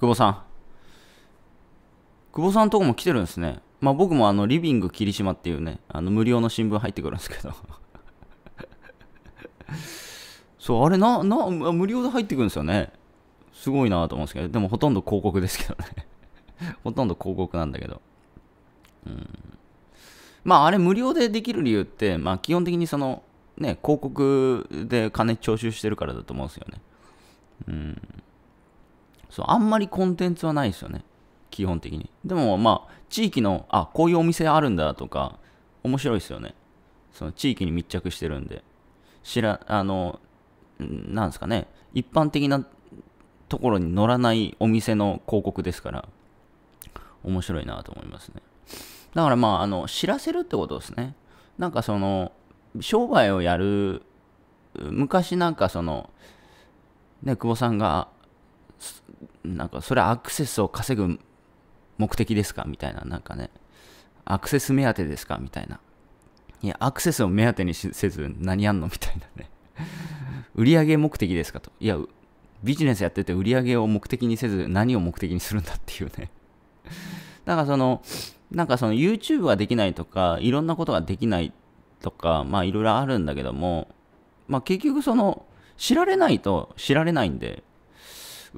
久保さん。久保さんとこも来てるんですね。まあ僕もあの、リビング霧島っていうね、あの、無料の新聞入ってくるんですけど。そう、あれな、な、無料で入ってくるんですよね。すごいなと思うんですけど、でもほとんど広告ですけどね。ほとんど広告なんだけど。うん。まああれ無料でできる理由って、まあ基本的にその、ね、広告で金徴収してるからだと思うんですよね。うん。そう、あんまりコンテンツはないですよね。基本的に。でもまあ、地域の、あ、こういうお店あるんだとか、面白いですよね。その地域に密着してるんで。知ら、あの、なんですかね、一般的なところに載らないお店の広告ですから、面白いなと思いますね。だからまあ、あの、知らせるってことですね。なんかその、商売をやる、昔なんかその、ね、久保さんが、なんかそれアクセスを稼ぐ目的ですかみたいな、なんかね、アクセス目当てですかみたいな。いや、アクセスを目当てにせず何やんのみたいなね。売上目的ですかと。いや、ビジネスやってて売り上げを目的にせず何を目的にするんだっていうね。だからその、なんかその YouTube ができないとか、いろんなことができないとか、まあいろいろあるんだけども、まあ結局その、知られないと知られないんで、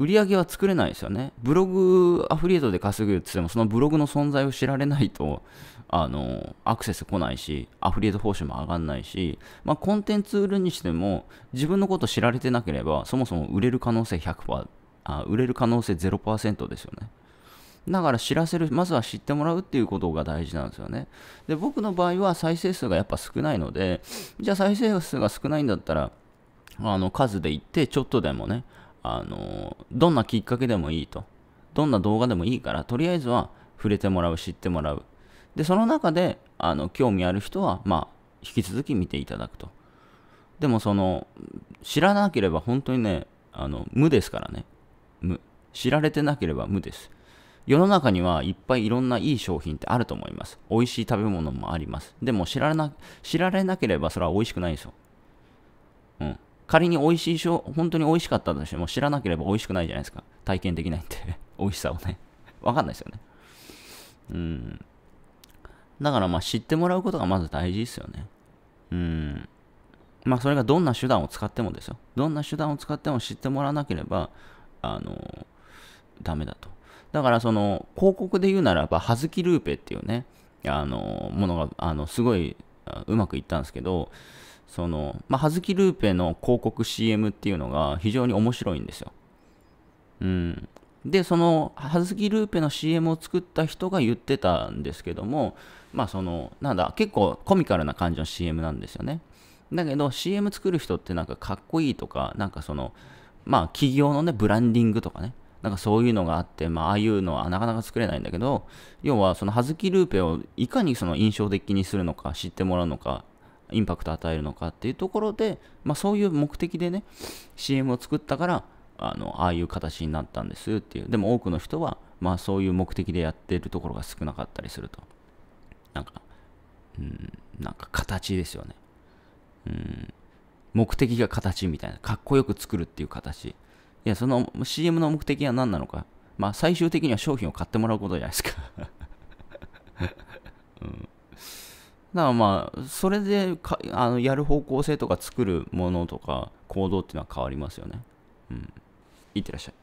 売り上げは作れないですよね。ブログアフリエイトで稼ぐって言っても、そのブログの存在を知られないと、あの、アクセス来ないし、アフリエイト報酬も上がんないし、まあ、コンテンツ売るにしても、自分のこと知られてなければ、そもそも売れる可能性100%、あ売れる可能性0%ですよね。だから知らせる、まずは知ってもらうっていうことが大事なんですよね。で、僕の場合は再生数がやっぱ少ないので、じゃあ再生数が少ないんだったら、あの数で言って、ちょっとでもね、あのどんなきっかけでもいいと。どんな動画でもいいから、とりあえずは触れてもらう、知ってもらう。で、その中で、あの、興味ある人は、まあ、引き続き見ていただくと。でも、その、知らなければ本当にね、あの、無ですからね。無。知られてなければ無です。世の中にはいっぱいいろんないい商品ってあると思います。美味しい食べ物もあります。でも知られな、知られなければそれは美味しくないですよ。うん。仮に美味しいしょ、本当に美味しかったとしても知らなければ美味しくないじゃないですか。体験できないんで 美味しさをね。わかんないですよね。うん。だからまあ知ってもらうことがまず大事ですよね。うん。まあそれがどんな手段を使ってもですよ。どんな手段を使っても知ってもらわなければ、あの、ダメだと。だからその広告で言うならば、はずきルーペっていうね、あの、ものが、あの、すごいうまくいったんですけど、その、まあ、はずきルーペの広告 CM っていうのが非常に面白いんですよ。うん。で、その、はずきルーペの CM を作った人が言ってたんですけども、まあその、なんだ、結構コミカルな感じの CM なんですよね。だけど CM 作る人ってなんかかっこいいとか、なんかその、まあ企業のね、ブランディングとかね、なんかそういうのがあって、まああいうのはなかなか作れないんだけど、要はそのはずきルーペをいかにその印象的にするのか、知ってもらうのか、インパクト与えるのかっていうところで、まあそういう目的でね、CM を作ったから、あの、ああいう形になったんですっていう。でも多くの人は、まあそういう目的でやってるところが少なかったりすると。なんか、うん、なんか形ですよね。うん、目的が形みたいな。かっこよく作るっていう形。いや、その CM の目的は何なのか。まあ、最終的には商品を買ってもらうことじゃないですかうん。だだからまあ、それでかあのやる方向性とか作るものとか行動っていうのは変わりますよね。うん。いってらっしゃい。